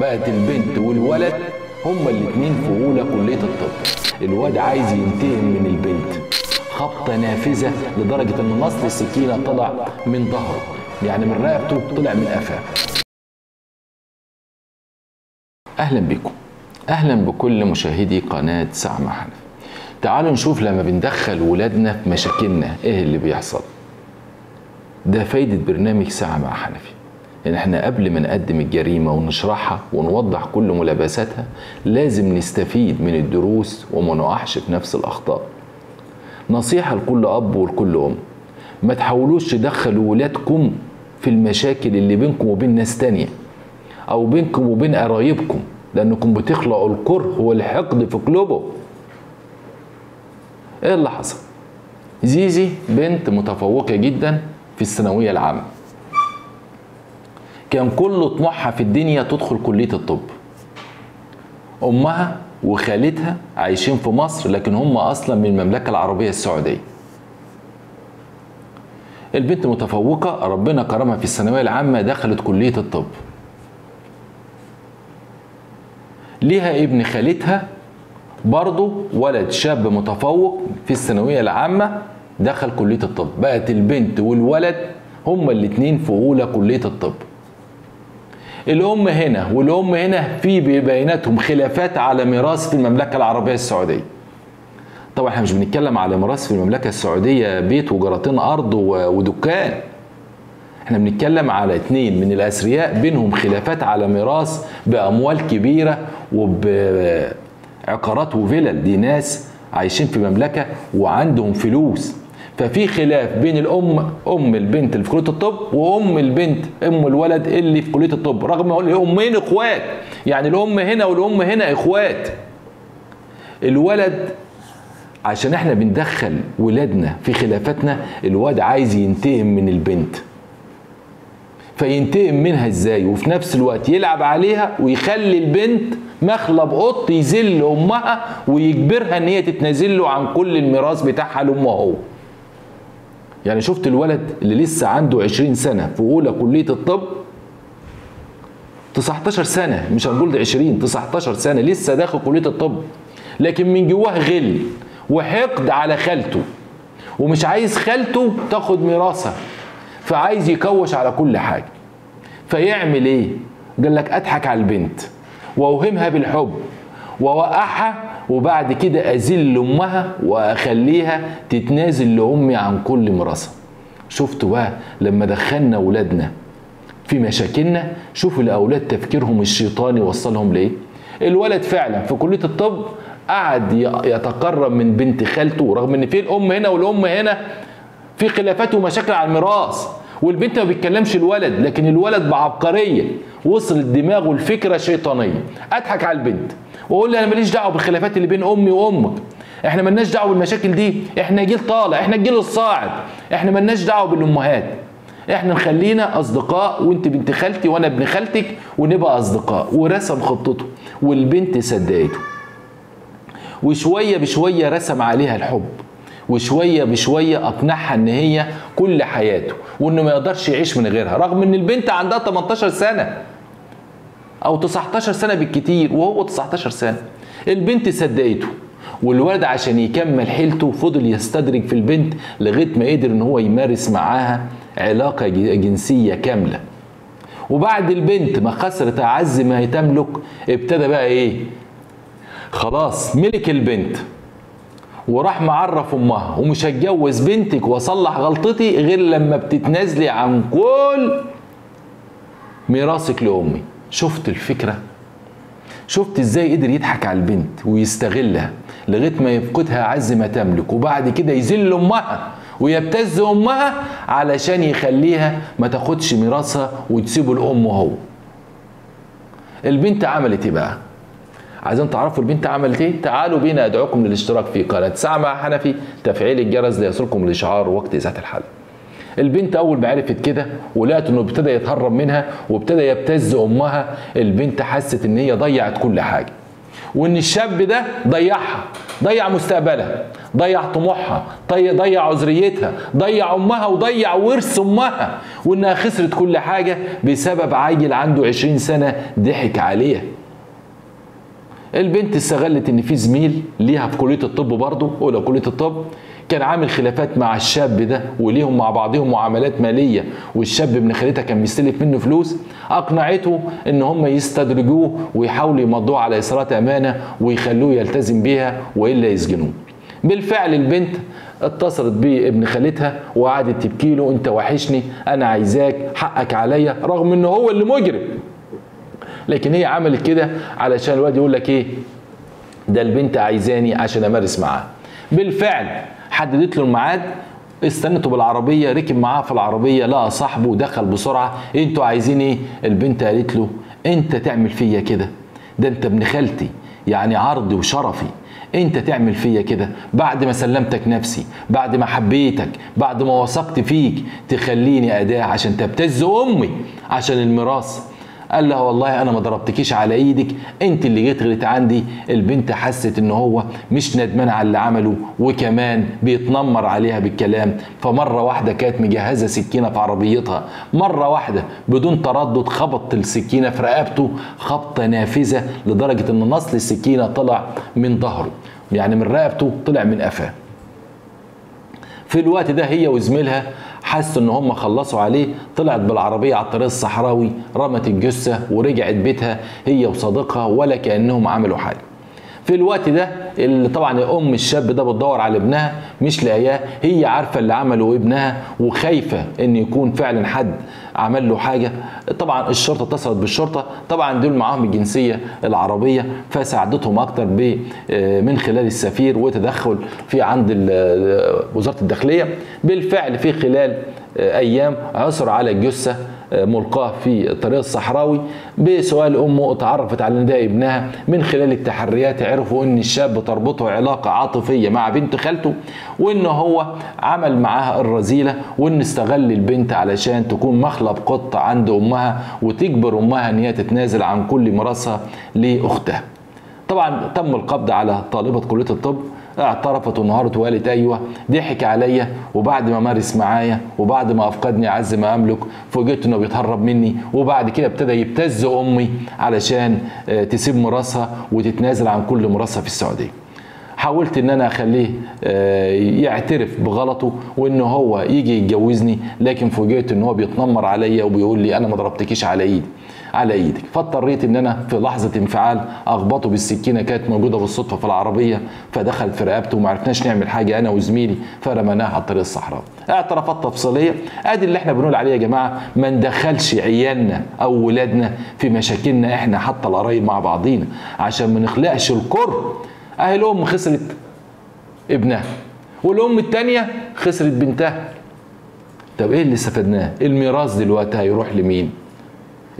بقت البنت والولد هما الاتنين في أولى كلية الطب. الواد عايز ينتقم من البنت. خبطة نافذة لدرجة إن نصل السكينة طلع من ظهره. يعني من رقبته طلع من قفاه. أهلا بكم. أهلا بكل مشاهدي قناة سعمة حنفي. تعالوا نشوف لما بندخل ولادنا في مشاكلنا إيه اللي بيحصل. ده فايدة برنامج ساعة مع حنفي. ان إحنا قبل ما نقدم الجريمة ونشرحها ونوضح كل ملابساتها لازم نستفيد من الدروس وما نقعش في نفس الأخطاء. نصيحة لكل أب ولكل أم ما تحاولوش تدخلوا ولادكم في المشاكل اللي بينكم وبين ناس تانية أو بينكم وبين قرايبكم لأنكم بتخلقوا الكره والحقد في قلوبهم. إيه اللي حصل؟ زيزي بنت متفوقة جدا في الثانوية العامة. كان كل طموحها في الدنيا تدخل كلية الطب. أمها وخالتها عايشين في مصر لكن هم أصلا من المملكة العربية السعودية. البنت متفوقة ربنا كرمها في الثانوية العامة دخلت كلية الطب. ليها ابن خالتها برضه ولد شاب متفوق في الثانوية العامة دخل كلية الطب. بقت البنت والولد هما الاتنين في أولى كلية الطب. الأم هنا والأم هنا في بيناتهم خلافات على ميراث في المملكة العربية السعودية. طبعا إحنا مش بنتكلم على ميراث في المملكة السعودية بيت وجراتين أرض ودكان. إحنا بنتكلم على اتنين من الأثرياء بينهم خلافات على ميراث بأموال كبيرة وبعقارات وفلل. دي ناس عايشين في مملكة وعندهم فلوس. ففي خلاف بين الأم أم البنت اللي في كلية الطب وأم البنت أم الولد اللي في كلية الطب. رغم إن الأمين إخوات يعني الأم هنا والأم هنا إخوات. الولد عشان إحنا بندخل ولادنا في خلافاتنا الواد عايز ينتقم من البنت. فينتقم منها إزاي؟ وفي نفس الوقت يلعب عليها ويخلي البنت مخلب قط يذل أمها ويجبرها إن هي تتنازل له عن كل الميراث بتاعها لأمه هو. يعني شفت الولد اللي لسه عنده 20 سنة في أولى كلية الطب؟ 19 سنة مش هنقول 20 19 سنة لسه داخل كلية الطب. لكن من جواه غل وحقد على خالته ومش عايز خالته تاخد ميراثها فعايز يكوش على كل حاجة. فيعمل إيه؟ قال لك أضحك على البنت وأوهمها بالحب واوقعها وبعد كده اذل أمها وأخليها تتنازل لأمي عن كل ميراثها شفتوا بقى لما دخلنا أولادنا في مشاكلنا؟ شوفوا الأولاد تفكيرهم الشيطاني وصلهم لإيه؟ الولد فعلا في كلية الطب قعد يتقرب من بنت خالته رغم إن في الأم هنا والأم هنا في خلافات ومشاكل على الميراث. والبنت ما بيتكلمش الولد لكن الولد بعبقرية وصلت دماغه الفكرة شيطانية. اضحك على البنت واقول لها أنا ماليش دعوة بالخلافات اللي بين أمي وأمك. إحنا مالناش دعوة بالمشاكل دي. إحنا جيل طالع إحنا الجيل الصاعد. إحنا مالناش دعوة بالأمهات. إحنا نخلينا أصدقاء وأنت بنت خالتي وأنا ابن خالتك ونبقى أصدقاء. ورسم خطته والبنت صدقته. وشوية بشوية رسم عليها الحب. وشوية بشوية أقنعها إن هي كل حياته وإنه ما يقدرش يعيش من غيرها رغم إن البنت عندها 18 سنة أو 19 سنة بالكتير وهو 19 سنة. البنت صدقته والولد عشان يكمل حيلته فضل يستدرج في البنت لغاية ما قدر إن هو يمارس معاها علاقة جنسية كاملة. وبعد البنت ما خسرت أعز ما تملك ابتدى بقى إيه؟ خلاص ملك البنت. وراح معرف أمها ومش هتجوز بنتك وأصلح غلطتي غير لما بتتنازلي عن كل ميراثك لأمي. شفت الفكرة؟ شفت إزاي قدر يضحك على البنت ويستغلها لغاية ما يفقدها اعز ما تملك وبعد كده يذل أمها ويبتز أمها علشان يخليها ما تاخدش ميراثها وتسيبه الام هو. البنت عملت إيه بقى؟ عايزين تعرفوا البنت عملت إيه؟ تعالوا بينا ادعوكم للاشتراك في قناة ساعه مع حنفي تفعيل الجرس ليصلكم الاشعار وقت ذات الحلقة. البنت أول ما عرفت كده ولقت إنه ابتدى يتهرب منها وابتدى يبتز أمها البنت حست إن هي ضيعت كل حاجة. وإن الشاب ده ضيعها ضيع مستقبلها ضيع طموحها ضيع عذريتها ضيع أمها وضيع ورث أمها. وإنها خسرت كل حاجة بسبب عيل عنده 20 سنة ضحك عليها. البنت استغلت إن في زميل ليها في كلية الطب برضه اولى كلية الطب كان عامل خلافات مع الشاب ده وليهم مع بعضهم معاملات مالية والشاب ابن خالتها كان بيستلف منه فلوس أقنعته إن هم يستدرجوه ويحاولوا يمضوه على اصرات أمانة ويخلوه يلتزم بيها وإلا يسجنوه. بالفعل البنت اتصلت بابن خالتها وقعدت تبكي له أنت وحشني أنا عايزاك حقك عليا رغم إن هو اللي مجرم. لكن هي عملت كده علشان الواد يقول لك إيه؟ ده البنت عايزاني عشان أمارس معاها بالفعل حددت له الميعاد استنته بالعربية ركب معاها في العربية لقى صاحبه ودخل بسرعة أنتوا عايزين إيه؟ البنت قالت له أنت تعمل فيا كده. ده أنت ابن خالتي يعني عرضي وشرفي. أنت تعمل فيا كده. بعد ما سلمتك نفسي بعد ما حبيتك بعد ما وثقت فيك تخليني أداة عشان تبتز أمي عشان الميراث. قال لها والله أنا ما ضربتكيش على إيدك أنت اللي جيت غلط عندي البنت حست إن هو مش ندمان على اللي عمله وكمان بيتنمر عليها بالكلام. فمرة واحدة كانت مجهزة سكينة في عربيتها مرة واحدة بدون تردد خبط السكينة في رقبته خبطة نافذة لدرجة إن نصل السكينة طلع من ظهره يعني من رقبته طلع من قفاه. في الوقت ده هي وزميلها حسوا إن هم خلصوا عليه طلعت بالعربية على الطريق الصحراوي رمت الجثة ورجعت بيتها هي وصديقها ولا كأنهم عملوا حاجة. في الوقت ده اللي طبعا أم الشاب ده بتدور على ابنها مش لاقياه هي عارفة اللي عمله ابنها وخايفة إن يكون فعلا حد عمل له حاجة طبعا الشرطة اتصلت بالشرطة. طبعا دول معاهم الجنسية العربية فساعدتهم أكتر ب من خلال السفير وتدخل في عند وزارة الداخلية. بالفعل في خلال أيام عثر على الجثه ملقاه في الطريق الصحراوي بسؤال أمه اتعرفت على ده ابنها من خلال التحريات عرفوا إن الشاب تربطه علاقة عاطفية مع بنت خالته وإن هو عمل معاها الرذيله وإن استغل البنت علشان تكون مخلب قط عند أمها وتجبر أمها إن هي تتنازل عن كل ميراثها لأختها. طبعا تم القبض على طالبة كلية الطب اعترفت وانهارت وقالت أيوه ضحك عليا وبعد ما مارس معايا وبعد ما أفقدني اعز ما أملك فوجئت إنه بيتهرب مني وبعد كده ابتدى يبتز أمي علشان تسيب ميراثها وتتنازل عن كل ميراثها في السعودية. حاولت إن أنا أخليه يعترف بغلطه وإن هو يجي يتجوزني لكن فوجئت إن هو بيتنمر عليا وبيقول لي أنا ما ضربتكيش على إيدي على إيدك. فاضطريت إن أنا في لحظة انفعال أخبطه بالسكينة كانت موجودة بالصدفه في العربية فدخل في رقبته وما عرفناش نعمل حاجة أنا وزميلي فرمناه على الطريق الصحراوي. اعترافات تفصيلية. أدي اللي إحنا بنقول عليه يا جماعة ما ندخلش عيالنا أو ولادنا في مشاكلنا إحنا حتى القرايب مع بعضينا. عشان ما نخلقش الكره اهي الأم خسرت ابنها والأم الثانية خسرت بنتها. طب إيه اللي استفدناه؟ الميراث دلوقتي هيروح لمين؟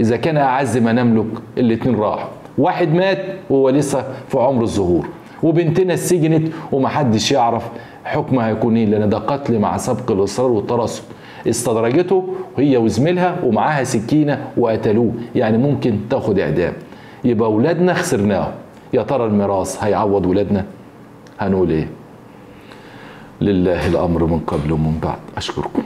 إذا كان أعز ما نملك الاتنين راحوا. واحد مات وهو لسه في عمر الظهور. وبنتنا اتسجنت ومحدش يعرف حكمها هيكون إيه لأن ده قتل مع سبق الإصرار والترصد. استدرجته هي وزميلها ومعاها سكينة وقتلوه. يعني ممكن تاخد إعدام. يبقى أولادنا خسرناهم. يا ترى الميراث هيعوض ولادنا هنقول إيه؟ لله الأمر من قبل ومن بعد. أشكركم.